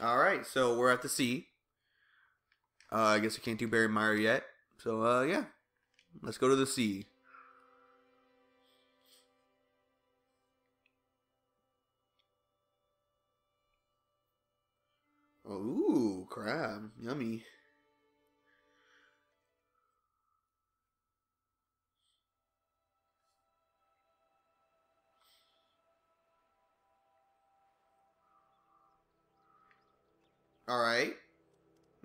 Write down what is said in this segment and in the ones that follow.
Alright, so we're at the sea. Uh, I guess we can't do Berry Mire yet. So, uh, yeah. Let's go to the sea. Ooh, crab. Yummy. All right.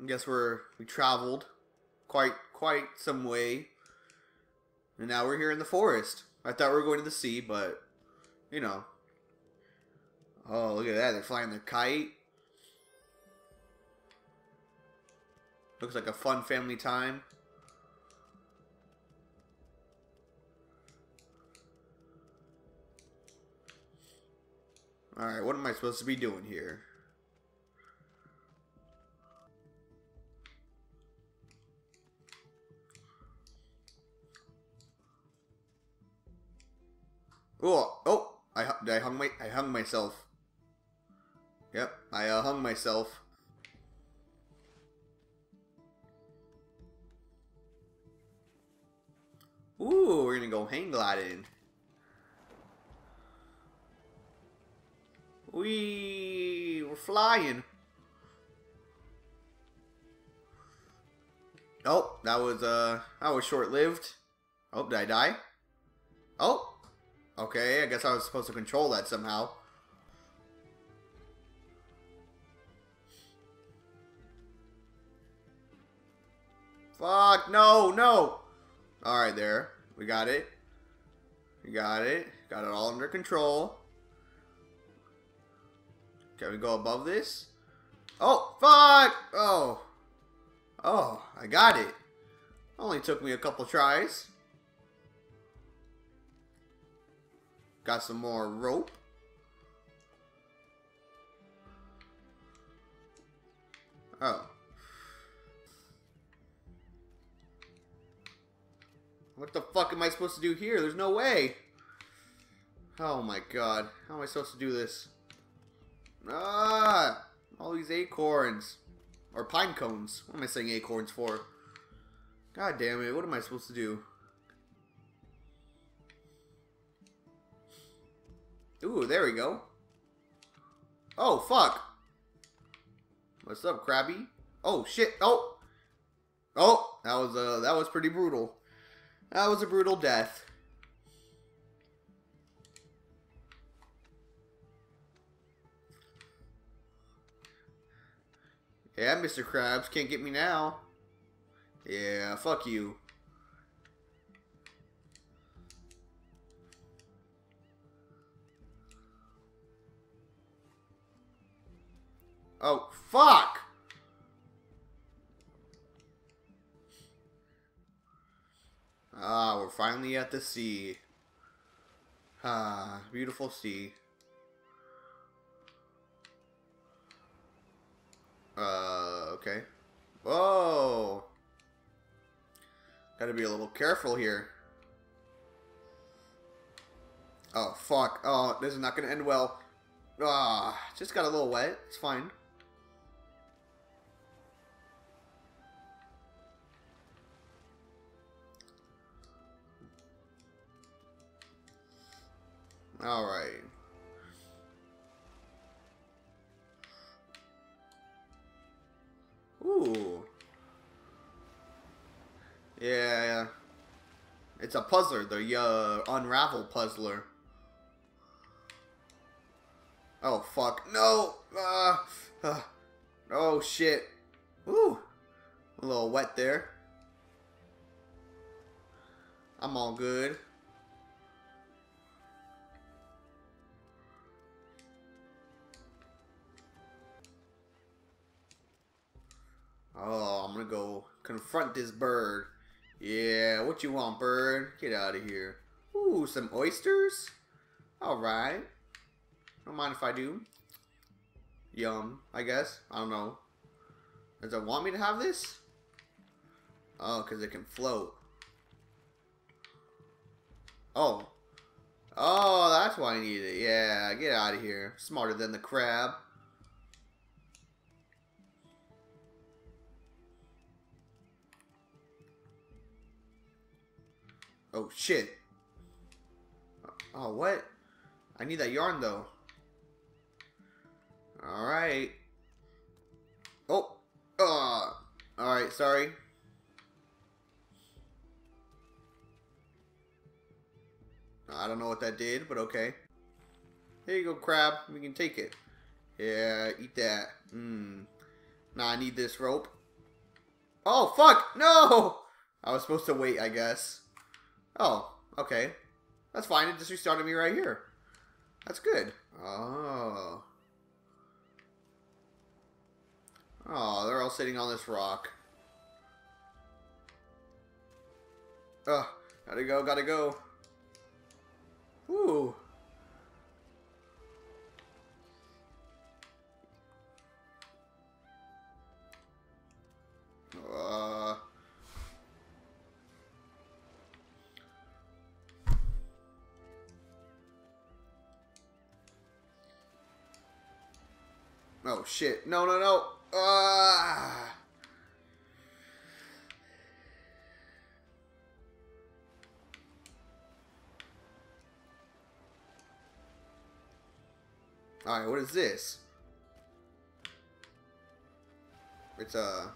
I guess we're we traveled quite quite some way, and now we're here in the forest. I thought we were going to the sea, but you know. Oh, look at that! They're flying their kite. Looks like a fun family time. Alright, what am I supposed to be doing here? Oh, oh! I, I hung my I hung myself. Yep, I uh, hung myself. Ooh, we're gonna go hang gliding. We we're flying. Oh, that was uh that was short lived. Oh, did I die? Oh, Okay, I guess I was supposed to control that somehow. Fuck, no, no! Alright, there. We got it. We got it. Got it all under control. Can we go above this? Oh, fuck! Oh. Oh, I got it. Only took me a couple tries. Got some more rope. Oh. What the fuck am I supposed to do here? There's no way. Oh my god. How am I supposed to do this? Ah! All these acorns. Or pine cones. What am I saying acorns for? God damn it. What am I supposed to do? Ooh, there we go. Oh, fuck. What's up, Krabby? Oh, shit. Oh. Oh, that was, uh, that was pretty brutal. That was a brutal death. Yeah, Mr. Krabs, can't get me now. Yeah, fuck you. Oh, fuck! Ah, we're finally at the sea. Ah, beautiful sea. Uh, okay. Whoa! Gotta be a little careful here. Oh, fuck. Oh, this is not gonna end well. Ah, just got a little wet. It's fine. All right. Ooh. Yeah. It's a puzzler, the uh, Unravel puzzler. Oh, fuck. No! Uh, uh, oh, shit. Ooh. A little wet there. I'm all good. Oh, I'm gonna go confront this bird. Yeah, what you want, bird? Get out of here. Ooh, some oysters? Alright. Don't mind if I do. Yum, I guess. I don't know. Does it want me to have this? Oh, because it can float. Oh. Oh, that's why I need it. Yeah, get out of here. Smarter than the crab. Oh, shit. Oh, what? I need that yarn, though. Alright. Oh. Uh. Alright, sorry. I don't know what that did, but okay. There you go, crab. We can take it. Yeah, eat that. Mmm. Now I need this rope. Oh, fuck! No! I was supposed to wait, I guess. Oh, okay. That's fine. It just restarted me right here. That's good. Oh. Oh, they're all sitting on this rock. Oh, gotta go, gotta go. Ooh. Oh shit. No, no, no. Ah. Alright, what is this? It's, uh...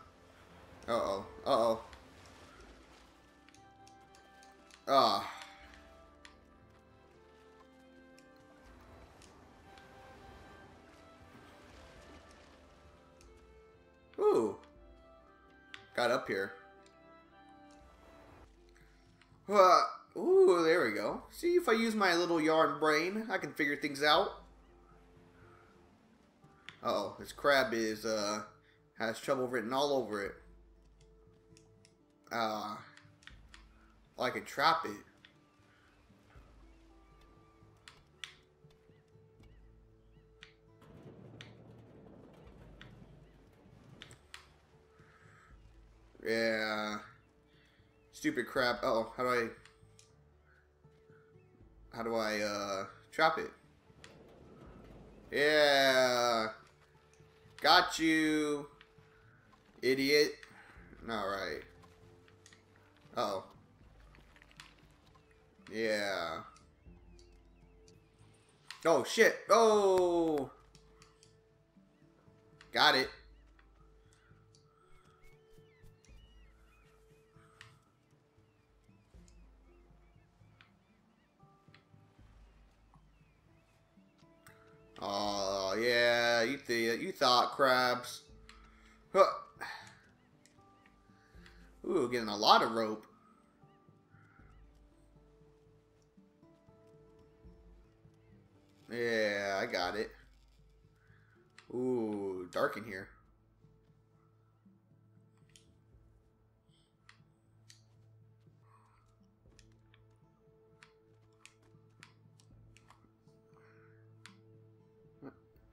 Uh-oh. Uh-oh. Ah. Got up here. Uh, ooh, there we go. See, if I use my little yarn brain, I can figure things out. Uh oh this crab is, uh, has trouble written all over it. Uh, I could trap it. Yeah. Stupid crap. Oh, how do I... How do I, uh, trap it? Yeah. Got you. Idiot. Alright. Uh oh. Yeah. Oh, shit. Oh. Got it. Oh, yeah, you th you thought crabs. Huh. Ooh, getting a lot of rope. Yeah, I got it. Ooh, dark in here.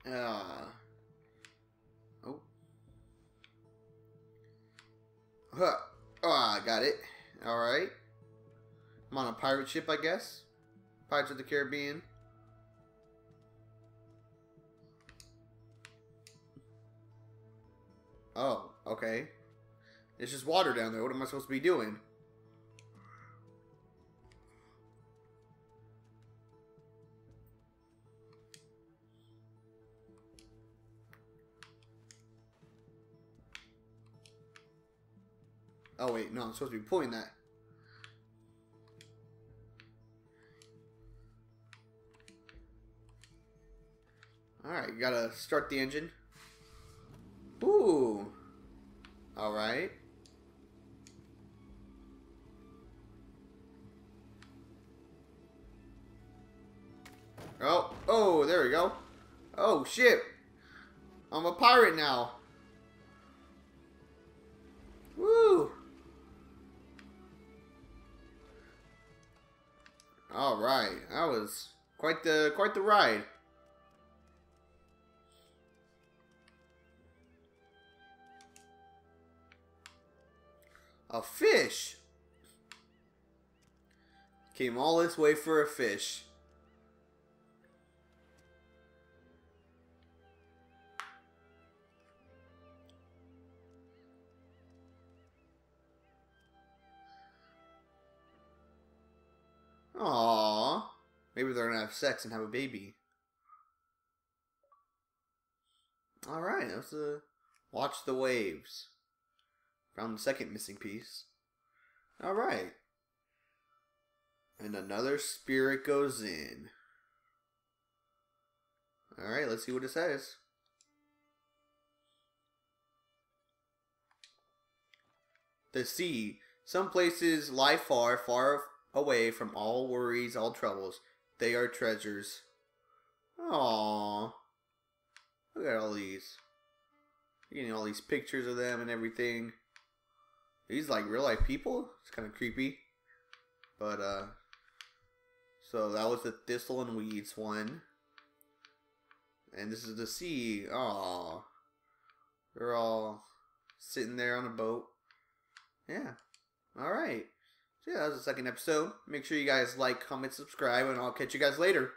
Uh, oh. Huh. Oh, I got it. Alright. I'm on a pirate ship, I guess. Pirates of the Caribbean. Oh, okay. It's just water down there. What am I supposed to be doing? Oh wait, no, I'm supposed to be pulling that. Alright, gotta start the engine. Ooh. Alright. Oh, oh, there we go. Oh, shit. I'm a pirate now. Woo. All right, that was quite the quite the ride. A fish. Came all this way for a fish. They're gonna have sex and have a baby. Alright, let's uh, watch the waves. Found the second missing piece. Alright. And another spirit goes in. Alright, let's see what it says. The sea. Some places lie far, far away from all worries, all troubles. They are treasures. Aww. Look at all these. You're getting all these pictures of them and everything. These like real life people. It's kind of creepy. But uh, so that was the thistle and weeds one. And this is the sea. Aww. They're all sitting there on a boat. Yeah. Alright. So yeah, that was the second episode. Make sure you guys like, comment, subscribe, and I'll catch you guys later.